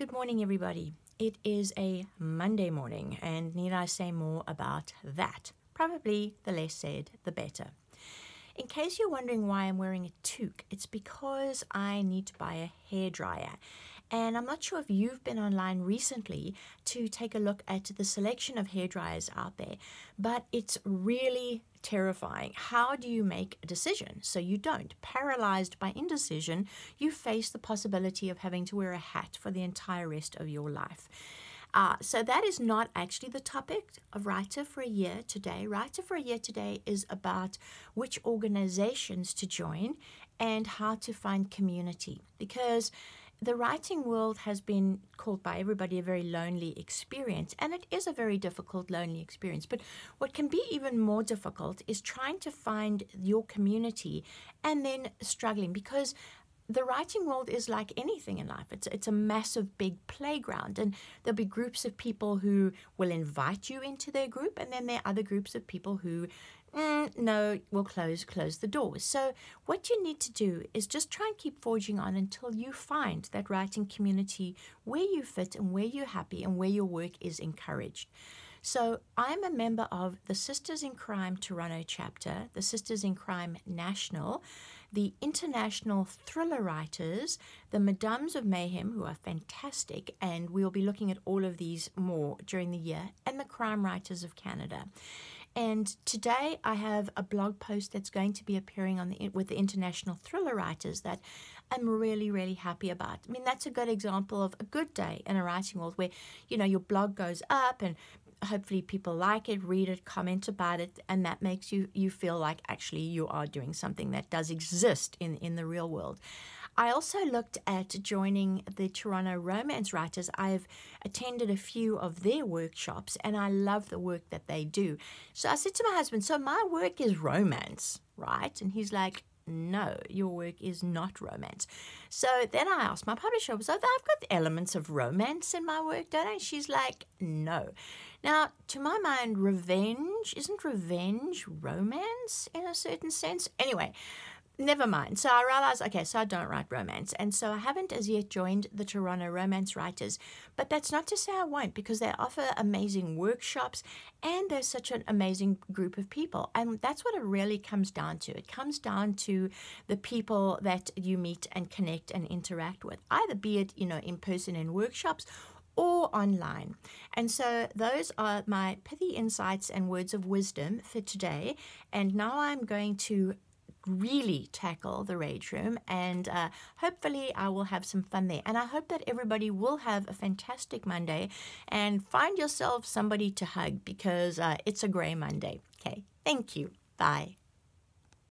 Good morning, everybody. It is a Monday morning, and need I say more about that? Probably the less said, the better. In case you're wondering why I'm wearing a toque, it's because I need to buy a hair dryer. And I'm not sure if you've been online recently to take a look at the selection of hair dryers out there, but it's really terrifying. How do you make a decision? So you don't. Paralyzed by indecision, you face the possibility of having to wear a hat for the entire rest of your life. Uh, so that is not actually the topic of Writer for a Year today. Writer for a Year today is about which organizations to join and how to find community because the writing world has been called by everybody a very lonely experience, and it is a very difficult, lonely experience. But what can be even more difficult is trying to find your community and then struggling because the writing world is like anything in life. It's it's a massive big playground and there'll be groups of people who will invite you into their group and then there are other groups of people who mm, no, we'll close close the doors. So what you need to do is just try and keep forging on until you find that writing community where you fit and where you're happy and where your work is encouraged. So I'm a member of the Sisters in Crime Toronto chapter, the Sisters in Crime National, the international thriller writers, the Mesdames of Mayhem, who are fantastic, and we'll be looking at all of these more during the year, and the Crime Writers of Canada. And today I have a blog post that's going to be appearing on the with the international thriller writers that I'm really really happy about. I mean that's a good example of a good day in a writing world where you know your blog goes up and hopefully people like it, read it, comment about it, and that makes you you feel like actually you are doing something that does exist in in the real world. I also looked at joining the Toronto Romance Writers. I've attended a few of their workshops and I love the work that they do. So I said to my husband, So my work is romance, right? And he's like, no, your work is not romance. So then I asked my publisher, so I've got elements of romance in my work, don't I? She's like, no. Now, to my mind, revenge, isn't revenge romance in a certain sense? Anyway, never mind. So I realized, okay, so I don't write romance. And so I haven't as yet joined the Toronto Romance Writers. But that's not to say I won't, because they offer amazing workshops and they're such an amazing group of people. And that's what it really comes down to. It comes down to the people that you meet and connect and interact with, either be it, you know, in person in workshops or online. And so those are my pithy insights and words of wisdom for today. And now I'm going to really tackle the rage room and uh, hopefully I will have some fun there. And I hope that everybody will have a fantastic Monday and find yourself somebody to hug because uh, it's a grey Monday. Okay, thank you. Bye.